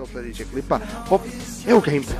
do sljedećeg klipa. Hop, evo ga Impe.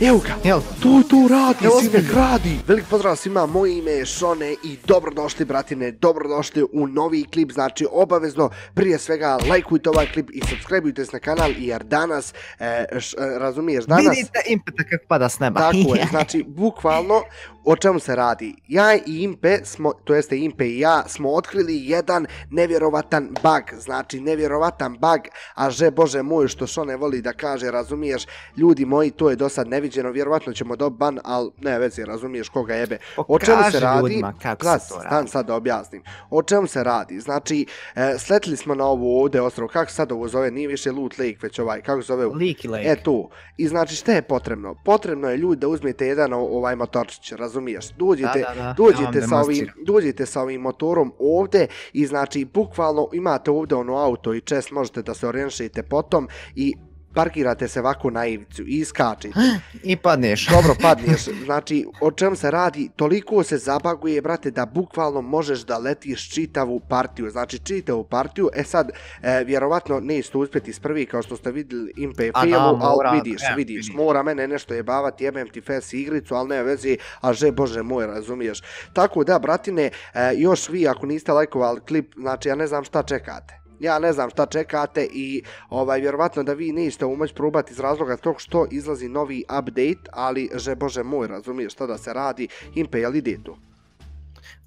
Evo ga, Jel? to to radi, Evo sine, ozbiljno. radi. Velik pozdrav svima, moje ime je Šone i dobrodošli, bratine, dobrodošli u novi klip. Znači, obavezno, prije svega, lajkujte ovaj klip i subscribeujte se na kanal, jer danas, e, š, e, razumiješ, danas... Vidite impeta kako pada s neba. Tako je, znači, bukvalno, o čemu se radi? Ja i Impe, smo, to jeste Impe i ja, smo otkrili jedan nevjerovatan bug, znači nevjerovatan bug, a že bože moj što Šone voli da kaže, razumiješ, ljudi moji, to je do sad neviđeno, vjerovatno ćemo dobiti ban, ali ne vezi, razumiješ koga jebe. O čemu se radi? ljudima kako Glas, se to stan radi. sad da objasnim. O čemu se radi? Znači, e, sletili smo na ovo ovdje ostrovo, kako sad ovo zove, nije više Loot Lake, već ovaj, kako zove? Liki lake. E tu. I znači šta je potrebno? Potrebno je ljudi da uzmete jedan ovaj motorčić, razumiješ? Dođite, Da, da, da. Ja dođite, sa ovim, dođite sa ovim motorom ovdje i znači bukvalno imate ovdje ono auto i čest možete da se orijentišete potom i parkirate se ovako na ivicu i iskačete. I padneš. Dobro, padneš. Znači, o čem se radi? Toliko se zabaguje, brate, da bukvalno možeš da letiš čitavu partiju. Znači, čitavu partiju. E sad, e, vjerovatno nećete uspjeti s prvi, kao što ste vidjeli Impe da, ali vidiš, vidiš. mora mene nešto jebavati, jebem ti fes igricu, ali ne vezi, a že bože moj, razumiješ. Tako da, bratine, e, još vi ako niste lajkovali klip, znači, ja ne znam šta čekate. Ja ne znam šta čekate i ovaj vjerovatno da vi niste umoć probati iz razloga tog što izlazi novi update, ali že bože moj, razumiješ šta da se radi, Impe, jel ide tu?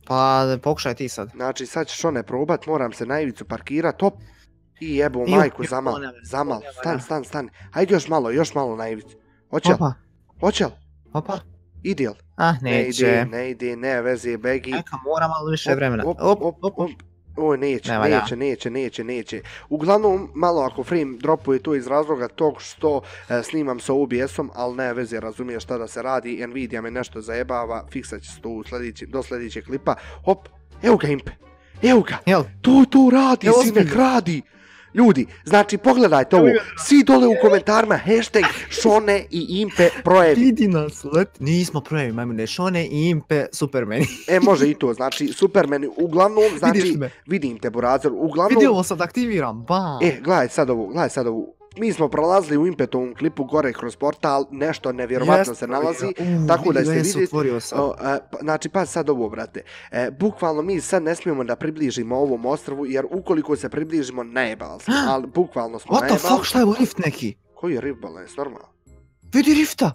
Pa pokušaj ti sad. Znači sad ćeš one probat, moram se na ivicu parkirat, op, i jebo majku, zamal, ponavljam, zamal, ponavljam, stan, stan, stan, hajde još malo, još malo na ivicu, hoće li, Opa, hoće li, opa. ide li? Ah, Ne neće. ide, ne ide, ne vezi, begi. Neka mora malo više vremena. Op, Op, op, op, op. Oj, neće, Ne valja. neće, neće, neće, neće. Uglavnom, malo ako frame dropuje to iz razloga tog što e, snimam sa OBS-om, ali ne veze, razumiješ šta da se radi, Nvidia me nešto zajebava, fiksat će se to u sljedeći, do sljedećeg klipa. Hop, evo ga Impe, evo ga, Jel? to to radi, Evo sinek radi. Ljudi, znači pogledajte ovo, svi dole u komentarima, hashtag Šone i Impe projevi. Vidi nas, let. Nismo pravi majmune, Šone i Impe, supermeni. E, može i to, znači, Superman, uglavnom, znači, vidim te, Burazor, uglavnom... Vidi ovo sad aktiviram, bam. E, gledaj sad ovo, gledaj sad ovo. Mi smo prolazili u Impetovom klipu gore kroz portal, nešto nevjerovatno se nalazi, U, tako da ste vidjeti-. O, e, pa, znači, pa sad ovo, brate. E, bukvalno mi sad ne smijemo da približimo ovom ostrvu, jer ukoliko se približimo, najebali smo. Ali bukvalno smo What the najebali. fuck, šta je ovo rift neki? Koji je rib balans, normalno? Vidi rifta.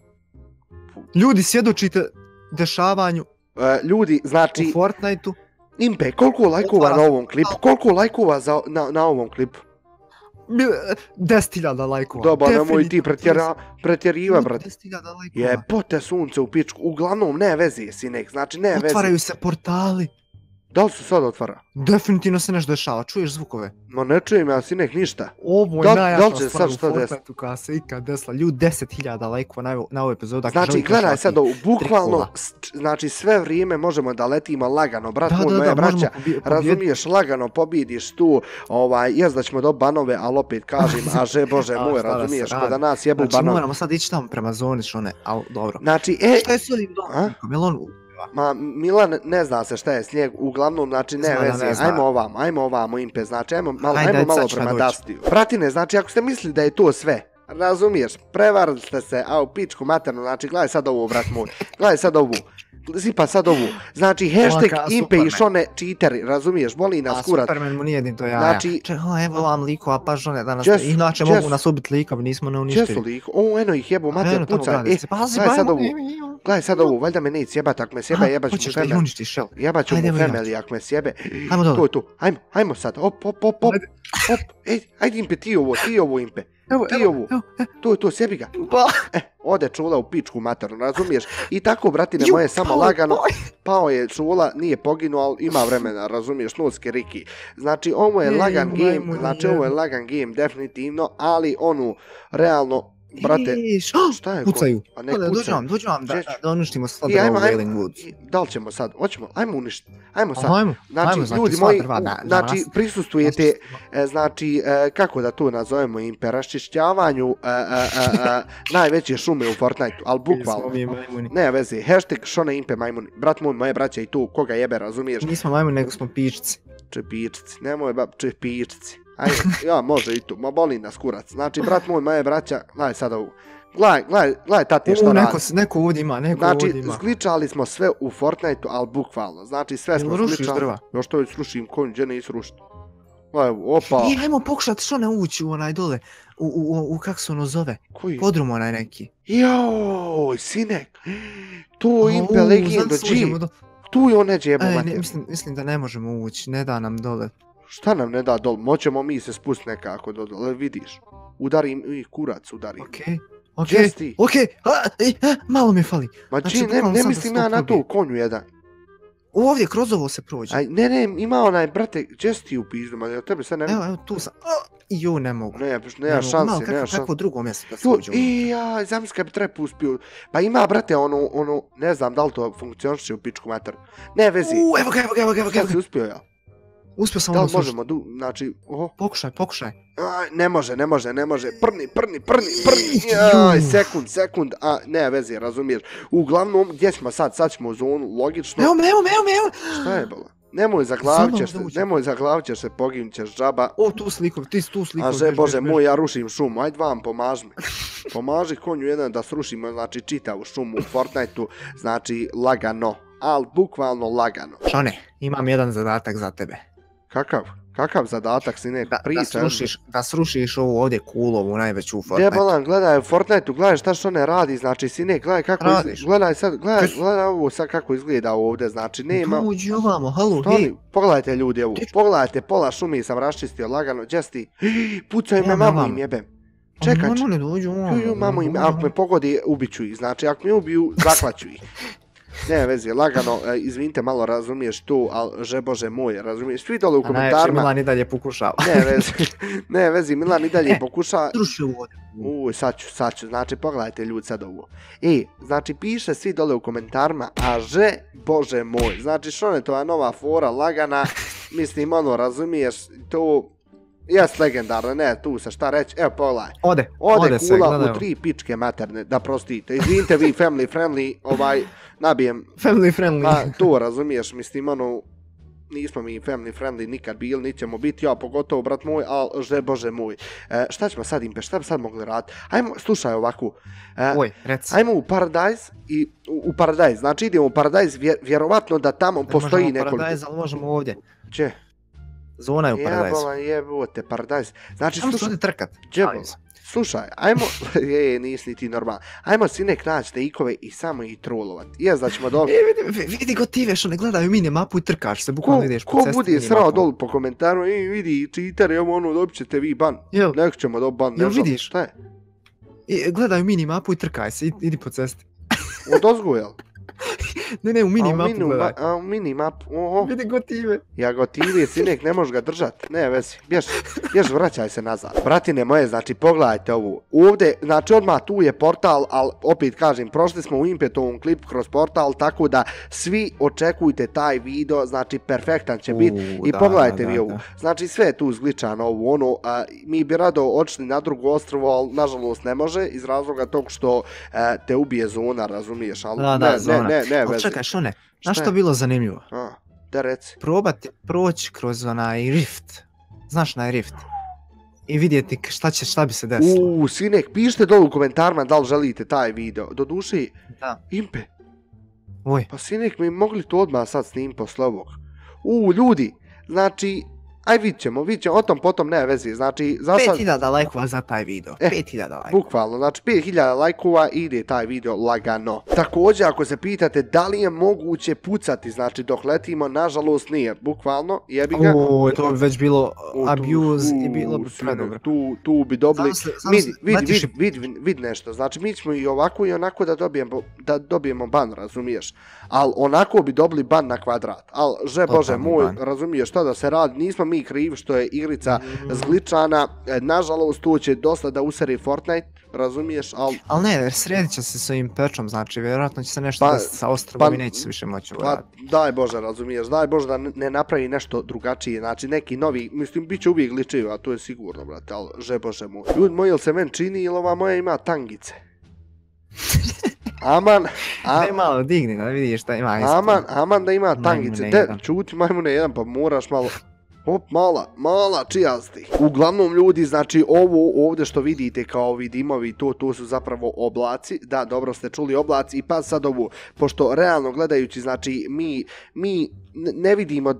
Ljudi, svjedočite dešavanju E, ljudi, znači, u Fortniteu. Impe, koliko lajkova na ovom klipu? Koliko lajkova za, na, na ovom klipu? Mi- 10.000 lajkova. Dobar, nemoj ti pretjera, pretjeriva, brate. 10.000 lajkova. Jebote sunce u pičku, uglavnom ne vezi sinek, znači ne vezi. Otvaraju se portali. Da li se sad otvara? Definitivno se nešto dešava, čuješ zvukove. Ma ne čujem ja sinek ništa. Da li najjača stvar u? Fortniteu koja se ikad desila. Ljudi, 10.000 lajkova na, epizodi. Ako Znači, gledaj sad ovo, bukvalno, znači sve vrijeme možemo da letimo lagano, brat Da, moj, da, moja da, braća, razumiješ, lagano pobjediš tu, ovaj, jes da ćemo do banove, ali opet kažem, a že bože A, moj, razumiješ, ko da nas jebu Znači, banove. moramo sad ići tamo prema zoni, što ne, ali dobro. Znači, e, Šta je s ovim on Ma, Milan, ne zna se šta je snijeg, uglavnom, znači, ne Zna ne zna. ajmo ovamo, ajmo ovamo, impe, znači, ajmo malo, ajmo ajde, malo prema. Dastiju. Bratine, znači, ako ste mislili da je to sve, razumiješ, prevarili ste se, a u pičku maternu, znači, gledaj sad ovo, brat moj, gledaj sad ovu, Zipa sad ovu, znači hashtag Laka, Impe i. Šone cheateri, razumiješ, boli A nas kurat. Superman mu nije jedin to jaja. Znači- Če, o, evo vam likova, pa žone danas. Čes- Inače čes- mogu nas ubiti likom, nismo ne uništili. su lik? O, eno ih jebu, mater Eno tamo puca. grade E. Pazi, sad bajmo, ovu, ne, ne, ne. Gledaj sad ovu, valjda me neće sjebat, ako me sjeba, Aha, jebat ću mu Hoćeš ih family. uništiš, šel? Jebat ću mu evo family ako me sjebe. Ajmo dobro. To je to, ajmo, ajmo sad, op, op, op, op, op, ej, ajde Impe, ti ovo, ti ovo Impe. Evo, Ti evo, ovu. evo, e, To je to, sjebi ga. ba. E, ode čula u pičku maternu, razumiješ? I tako, bratine moje, samo lagano, pao. pao je čula, nije poginuo, ali ima vremena, razumiješ, nutski Riki. Znači, ovo je lagan game, znači, ovo je lagan game, definitivno, ali onu, realno, brate, Iš, oh, šta je? ko- Pucaju. A ne Dođe, kucaju. Dođu vam, dođu vam da, ću? da uništimo Slaughter ajmo, Wailing Woods. da li ćemo sad, hoćemo, ajmo uništiti, ajmo sad. Ajmo, Znači, ajmo, znači, ljudi moji, drva da, znači, da prisustujete, e, znači, e, kako da to nazovemo, impe, raščišćavanju e, najveće šume u Fortniteu, ali bukvalno. Ne veze, hashtag Šone Impe Majmuni. Brat moj, moje braće i tu, koga jebe, razumiješ? Nismo majmuni, nego smo pičci. Čepičci, nemoj ba, čepičci. Ajde, ja, može i tu, ma boli nas kurac. Znači, brat moj, moje braća, gledaj sad ovu. Gledaj, gledaj, gledaj tati šta U, neko, radi. neko ovdje ima, neko Znači, ovdje ima. zgličali smo sve u Fortniteu, ali bukvalno. Znači, sve smo rušiš zgličali. drva? Još to srušim, konj, gdje ne isrušiti. Gledaj, opa, I, ajmo pokušat što ne ući u onaj dole, u, u, u, u kak se ono zove, koji? podrum onaj neki. Joj, sinek, impe uđemo G, do- tu je on neđe E, ne, mislim, mislim da ne možemo ući, ne da nam dole. Šta nam ne da dol, moćemo mi se spust nekako do dole, vidiš. Udarim, i kurac udarim. Okej, okej, Jesti. okej, a, e, a, malo mi fali. Ma Znači, či, ne, ne sad mislim ja na to, konju jedan. Ovdje kroz ovo se prođe. Aj, ne, ne, ima onaj, brate, gdje si ti u pizdu, ma ja tebe sad ne... Evo, evo, tu sam. Jo, ne mogu. Ne, baš Ne nema mogu. šanse, Malo nema kako, šanse. kako drugo mjesto da se Jo, uđe. i ja, zamisli kad bi trep uspio. Pa ima, brate, ono, ono, ne znam da li to funkcioniše u pičku mater. Ne vezi, U, evo ga, evo ga, evo ga, evo ga. šta evo si uspio ja? Uspio sam Da ono možemo, du, znači, oho, Pokušaj, pokušaj. aj, ne može, ne može, ne može, prni, prni, prni, prni, aj, sekund, sekund, a, ne vezi, razumiješ. Uglavnom, gdje smo sad, sad ćemo u zonu, logično, Evo me, evo me, evo me, evo. šta je bilo? Nemoj zaglavit ćeš se, nemoj zaglavit ćeš se, poginut ćeš džaba. O, tu slikov, ti tu slikov. A že, bože moj, ja rušim šumu, ajde vam pomaži mi. Pomaži konju jedan da srušimo, znači, čitavu šumu u Fortniteu, znači, lagano, al bukvalno lagano. Šone, imam jedan zadatak za tebe. Kakav? Kakav zadatak si nek Da, priča? da, srušiš, da srušiš ovu ovdje kulovu najveću u Gdje Fortnite. balan, gledaj u Fortniteu, gledaj šta što ne radi, znači sine, gledaj kako Radiš. izgleda, gledaj sad, gledaj, gledaj ovo sad kako izgleda ovdje, znači nema, Uđi ovamo, halo, hej. Pogledajte ljudi Dečko. pogledajte, pola šumi sam raščistio lagano, gdje si ti? Pucaj me, mamu im jebem. Čekaj, ne dođu. Ju, ju, mamu im, ako me pogodi, ubiću ih. Znači, ako me ubiju, zaklaću ih. Ne vezi, lagano, e, izvinite, malo razumiješ tu, ali že bože moj, razumiješ, svi dole u A komentarima. Milan i dalje pokušava. Ne vezi, ne vezi, Milan i dalje E. pokuša. Sruši ovu ovdje. Uj, sad ću, sad ću, znači pogledajte ljudi sad ovo. E, znači piše svi dole u komentarima, a že, bože moj, znači Šonetova nova fora, lagana, mislim, ono, razumiješ, to, jes legendarno, ne, tu se šta reći, evo pogledaj. Ode, Ode, ode se, kula gledaj. u tri pičke materne, da prostite. Izvinite vi family friendly, ovaj, nabijem, Family friendly. pa to razumiješ, mislim, ono, nismo mi family friendly nikad bili, niti ćemo biti, ja pogotovo, brat moj, al, že, bože moj. E, šta ćemo sad impe, šta bi sad mogli raditi? Ajmo, slušaj ovako, e, Oj, rec. ajmo u Paradise i u, u Paradise, znači idemo u Paradise, vjer, vjerovatno da tamo postoji možemo nekoliko... Paradise, ali možemo ovdje. Če? Zona je u Paradise. Jebola, jebote, Paradise. Znači, Samo slušaj, trkat. Se. Slušaj, ajmo, je, nisi ni ti normalan, ajmo sinek naći teikove i samo ih trolovat. Jes da ćemo dobro. E, vidi, vi- vidi gotive što ne gledaju mini mapu i trkaš se, Ko, bukvalno ideš po ko cesti bude srao dolu po komentaru, ej vidi, cheater, evo ono, dobit ćete vi ban. Jel, Nek ćemo dobiti ban, ne Jel znam, vidiš? šta je? i- gledaju mini mapu i trkaj se, idi, po cesti. Od ozgo, jel? Ne, ne, u mini a, u mapu minu, gledaj. a u mini map, oho, Vidi gotive. ja ga TV, sinek, ne možeš ga držat, ne vezi, bješ, bješ, vraćaj se nazad. Bratine moje, znači, pogledajte ovu, ovdje, znači, odmah tu je portal, ali opet kažem, prošli smo u Impetovom klip kroz portal, tako da svi očekujte taj video, znači, perfektan će biti. I da, pogledajte da, vi da, ovu, da. znači sve je tu zgličano ovo, ono, a, mi bi rado odšli na drugo ostrovo, ali nažalost ne može, iz razloga tog što a, te ubije zona, razumiješ, ali Da, da, ne, zona. ne, ne, ne, veze. Čekaj, što ne? Znaš što je? bilo zanimljivo? A, da reci. Probati proći kroz onaj rift. Znaš onaj rift? I vidjeti šta će, šta bi se desilo. U, sinek, pišite dolu u komentarima da li želite taj video. Do duše, Da. impe, Oj, pa sinek mi mogli to odmah sad snim posle ovog. U, ljudi, znači, aj vidit ćemo, vidit ćemo, o tom potom ne vezi, znači, za sad... 5000 lajkova za taj video. Eh, 5000 lajkova. Bukvalno, znači 5000 lajkova ide taj video lagano. Također, ako se pitate da li je moguće pucati, znači dok letimo, nažalost nije. Bukvalno, jebi ga. O, to bi već bilo tu- abuse i bilo bi predobro. Tu, tu bi dobili, vidi, vidi, letiš vidi, vidi, vidi, vidi nešto, znači mi ćemo i ovako i onako da dobijemo, da dobijemo ban, razumiješ? Al onako bi dobili ban na kvadrat, al že bože moj, ban. razumiješ šta da se radi, nismo mi krivi što je igrica zgličana, e, nažalost tu će dosta da useri Fortnite, razumiješ, al Ali ne, sredit će se s ovim pečom, znači vjerojatno će se nešto Pa- sa ostrvom pa- i neće se više moći Pa, daj Bože, razumiješ, daj Bože da ne ne napravi nešto drugačije, znači neki novi, mislim, bit će uvijek glitchevi, a to je sigurno, brate, ali že Bože moj. Ljudi moji, jel se men čini ili ova moja ima tangice? Aman, a, Daj malo digni da vidiš šta ima aman, aman da ima Majmune tangice. De, jedan. čuti majmune jedan, pa moraš malo, Hop, mala, mala, čijasti. Uglavnom ljudi, znači ovo ovdje što vidite kao ovi dimovi, to, to su zapravo oblaci. Da, dobro ste čuli oblaci i pa sad ovo, pošto realno gledajući, znači mi, mi ne vidimo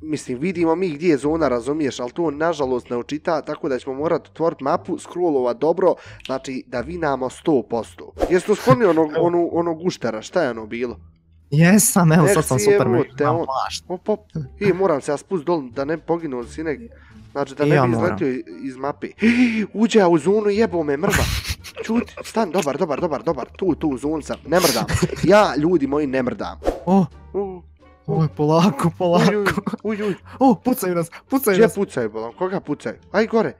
Mislim, vidimo mi gdje je zona, razumiješ, ali to nažalost ne učita, tako da ćemo morati otvoriti mapu, scrollova dobro, znači da vinamo 100%. Jesi to sklonio onog, onu, onog uštera, šta je ono bilo? Jesam, evo sad sam super evo mi te, imam. I moram se ja spust dol da ne poginu od sinek. Znači da ne ja bi izletio iz mape. Uđe ja u zonu jebo me mrva. Čuti, stan, dobar, dobar, dobar, dobar. Tu, tu, zon sam. Ne mrdam. Ja, ljudi moji, ne mrdam. O, U, oj, polako, uj, polako. uj, uj. O, pucaju nas, pucaju Gdje nas. pucaju, bolam? Koga pucaju? Aj gore.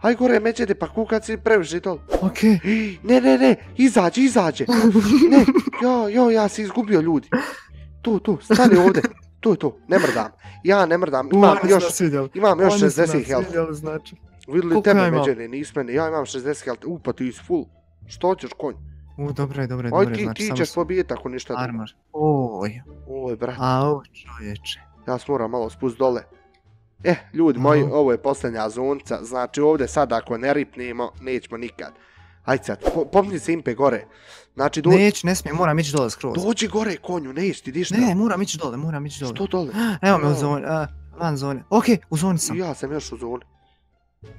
Aj gore, međede, pa kukac si previše dol. Okej. Ne, ne, ne, izađe, izađe. Ne, jo, jo, ja si izgubio ljudi. Tu, tu, stani ovdje. Tu, tu, ne mrdam. Ja ne mrdam, imam Oni još, imam još Oni su 60 nas health. vidjeli, znači. Vidjeli tebe ja imam? međene, nis mene, ja imam 60 health. U, pa ti si full. Što hoćeš konj? U, dobro je, dobro je, dobro je, ti, znači ti samo ćeš pobijeti ako ništa armor. Oj, Oj, brat, au, čovječe. ja se moram malo spust dole. Eh, ljudi moji, Aha. ovo je posljednja zonca, znači ovdje sad ako ne ripnemo, nećemo nikad. Ajde sad, po, popni se impe gore. Znači, do, Neć, ne smijem, moram ići dole skroz. dođi gore konju, neš ti ništa. Ne, moram ići dole, moram ići dole. Što dole? Evo me u zoni, a, van zone. Okej, u zoni sam. Ja sam još u zoni.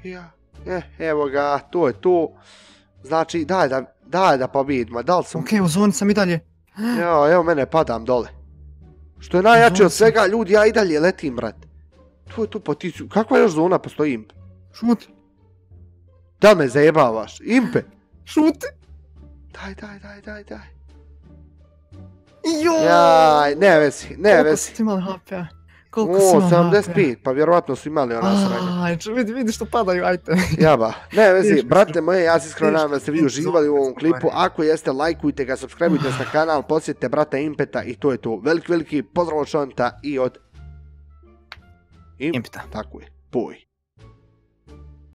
Ja, eh, evo ga, to je to. Znači, daj da, daj da pobjedimo, da li sam... Okej, u zoni sam i dalje. Ja, evo mene padam dole. Što je najjače od svega, ljudi, ja i dalje letim, brat. Tu je tu poticu. Kakva još zona postoji, imp? Šuti, Da me zajebavaš, impe. šuti. Daj, daj, daj, daj, daj. Jo! Jaj, ne vesi, ne Koliko vesi. si imali HP-a? Koliko O, si imali HP-a? 75, pa vjerovatno su imali ona sranja. Aj, čo, vidi, vidi što padaju, ajte. Jaba, ne vezi, Teško, brate moje, ja se iskreno nadam da ste vi uživali u ovom klipu. Ako jeste, lajkujte ga, subscribeujte se na kanal, posjetite brata Impeta i to je to. Veliki, veliki pozdrav od Šonta i od... Imp, Impta. tako je, boj.